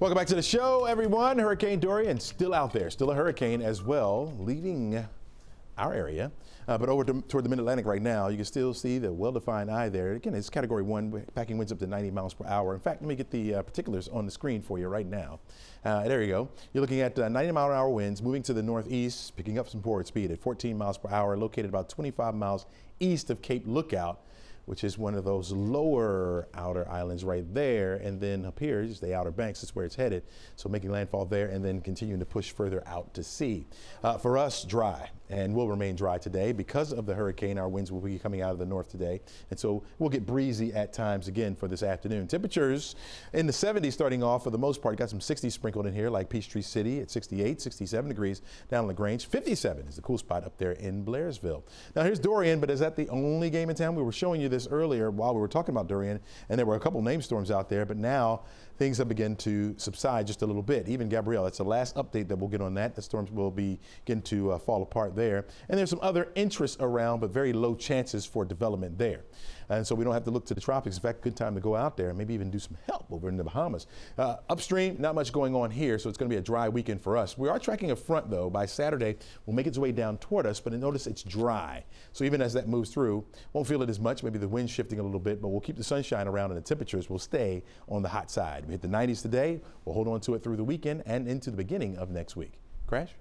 Welcome back to the show, everyone. Hurricane Dorian still out there, still a hurricane as well, leaving our area. Uh, but over to, toward the mid-Atlantic right now, you can still see the well-defined eye there. Again, it's category one, packing winds up to 90 miles per hour. In fact, let me get the uh, particulars on the screen for you right now. Uh, there you go. You're looking at uh, 90 mile an hour winds moving to the northeast, picking up some forward speed at 14 miles per hour, located about 25 miles east of Cape Lookout which is one of those lower outer islands right there. And then up here is the Outer Banks, that's where it's headed. So making landfall there and then continuing to push further out to sea. Uh, for us, dry and will remain dry today because of the hurricane. Our winds will be coming out of the north today. And so we'll get breezy at times again for this afternoon. Temperatures in the 70s starting off for the most part. Got some 60s sprinkled in here like Peachtree City at 68, 67 degrees down in LaGrange. 57 is the cool spot up there in Blairsville. Now here's Dorian, but is that the only game in town? We were showing you this earlier while we were talking about Dorian, and there were a couple name storms out there, but now things have begun to subside just a little bit. Even Gabrielle, that's the last update that we'll get on that. The storms will be begin to uh, fall apart there. And there's some other interests around, but very low chances for development there. And so we don't have to look to the tropics. In fact, good time to go out there and maybe even do some help over in the Bahamas. Uh, upstream, not much going on here, so it's going to be a dry weekend for us. We are tracking a front, though. By Saturday, will make its way down toward us, but notice it's dry. So even as that moves through, won't feel it as much. Maybe the wind shifting a little bit, but we'll keep the sunshine around and the temperatures will stay on the hot side. We hit the 90s today. We'll hold on to it through the weekend and into the beginning of next week. Crash?